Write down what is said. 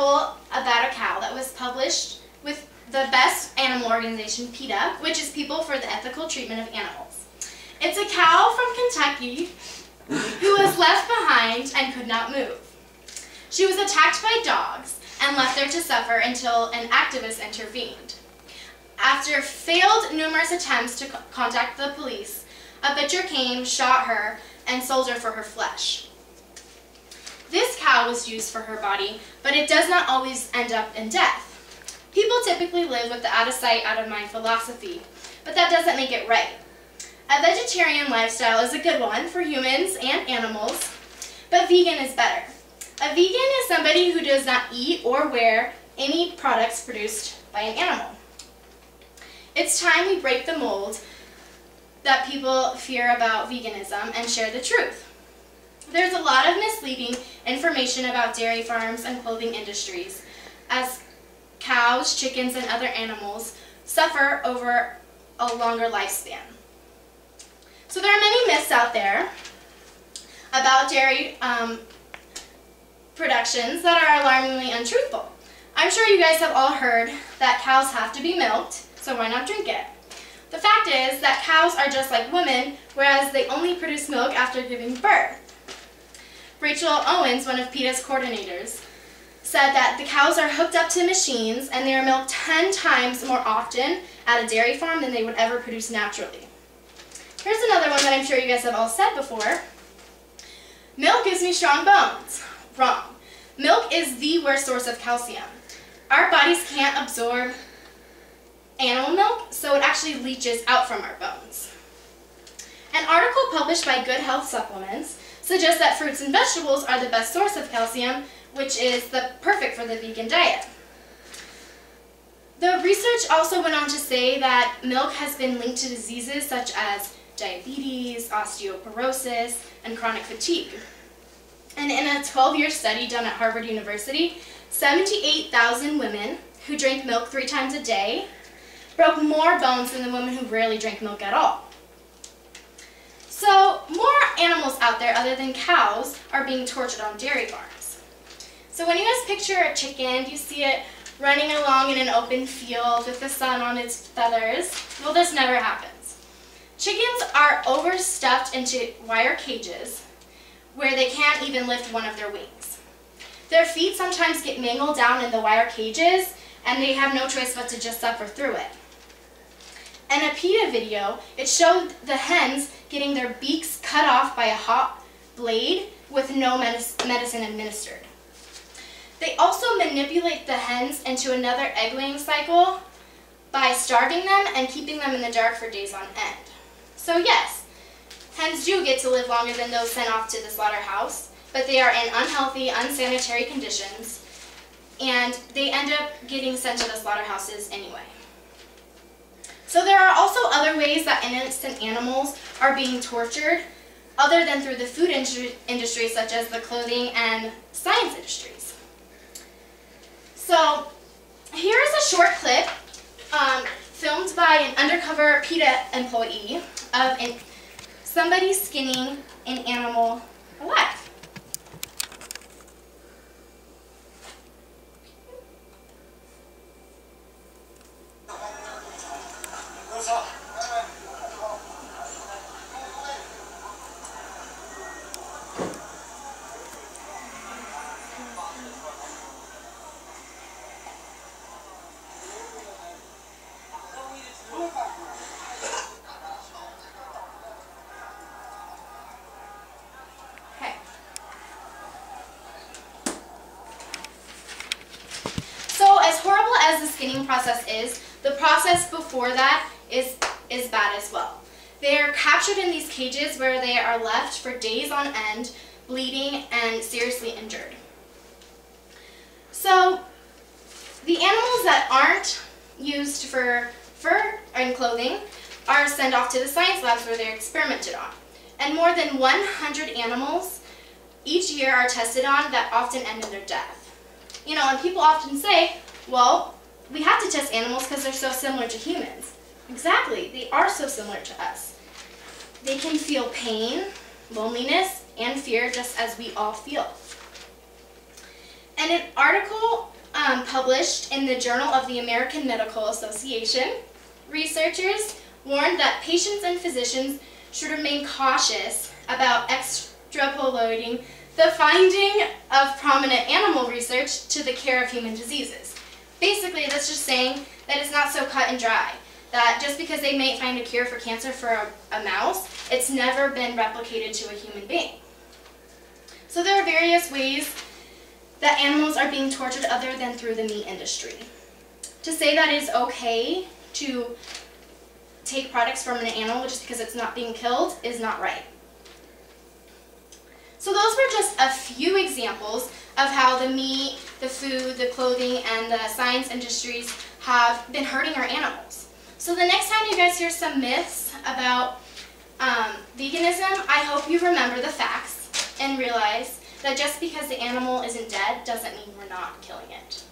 article about a cow that was published with the best animal organization, PETA, which is People for the Ethical Treatment of Animals. It's a cow from Kentucky who was left behind and could not move. She was attacked by dogs and left there to suffer until an activist intervened. After failed numerous attempts to contact the police, a butcher came, shot her, and sold her for her flesh. This cow was used for her body, but it does not always end up in death. People typically live with the out of sight, out of mind philosophy, but that doesn't make it right. A vegetarian lifestyle is a good one for humans and animals, but vegan is better. A vegan is somebody who does not eat or wear any products produced by an animal. It's time we break the mold that people fear about veganism and share the truth. There's a lot of misleading information about dairy farms and clothing industries as cows, chickens, and other animals suffer over a longer lifespan. So there are many myths out there about dairy um, productions that are alarmingly untruthful. I'm sure you guys have all heard that cows have to be milked, so why not drink it? The fact is that cows are just like women, whereas they only produce milk after giving birth. Rachel Owens, one of PETA's coordinators, said that the cows are hooked up to machines and they are milked 10 times more often at a dairy farm than they would ever produce naturally. Here's another one that I'm sure you guys have all said before. Milk gives me strong bones. Wrong. Milk is the worst source of calcium. Our bodies can't absorb animal milk, so it actually leaches out from our bones. An article published by Good Health Supplements suggests that fruits and vegetables are the best source of calcium, which is the perfect for the vegan diet. The research also went on to say that milk has been linked to diseases such as diabetes, osteoporosis, and chronic fatigue. And in a 12-year study done at Harvard University, 78,000 women who drank milk three times a day broke more bones than the women who rarely drank milk at all. So more animals out there other than cows are being tortured on dairy farms. So when you guys picture a chicken, you see it running along in an open field with the sun on its feathers. Well, this never happens. Chickens are overstuffed into wire cages where they can't even lift one of their wings. Their feet sometimes get mangled down in the wire cages and they have no choice but to just suffer through it. In a PETA video, it showed the hens getting their beaks cut off by a hot blade with no medicine administered. They also manipulate the hens into another egg laying cycle by starving them and keeping them in the dark for days on end. So yes, hens do get to live longer than those sent off to the slaughterhouse, but they are in unhealthy, unsanitary conditions, and they end up getting sent to the slaughterhouses anyway. So there are also other ways that innocent animals are being tortured other than through the food industry such as the clothing and science industries. So here is a short clip um, filmed by an undercover PETA employee of an, somebody skinning an animal alive. as the skinning process is, the process before that is, is bad as well. They are captured in these cages where they are left for days on end, bleeding and seriously injured. So the animals that aren't used for fur and clothing are sent off to the science labs where they're experimented on. And more than 100 animals each year are tested on that often end in their death. You know, and people often say, well, we have to test animals because they're so similar to humans. Exactly, they are so similar to us. They can feel pain, loneliness, and fear just as we all feel. And an article um, published in the Journal of the American Medical Association, researchers warned that patients and physicians should remain cautious about extrapolating the finding of prominent animal research to the care of human diseases. Basically, that's just saying that it's not so cut and dry. That just because they may find a cure for cancer for a, a mouse, it's never been replicated to a human being. So there are various ways that animals are being tortured other than through the meat industry. To say that it's okay to take products from an animal just because it's not being killed is not right. So those were just a few examples of how the meat, the food, the clothing, and the science industries have been hurting our animals. So the next time you guys hear some myths about um, veganism, I hope you remember the facts and realize that just because the animal isn't dead doesn't mean we're not killing it.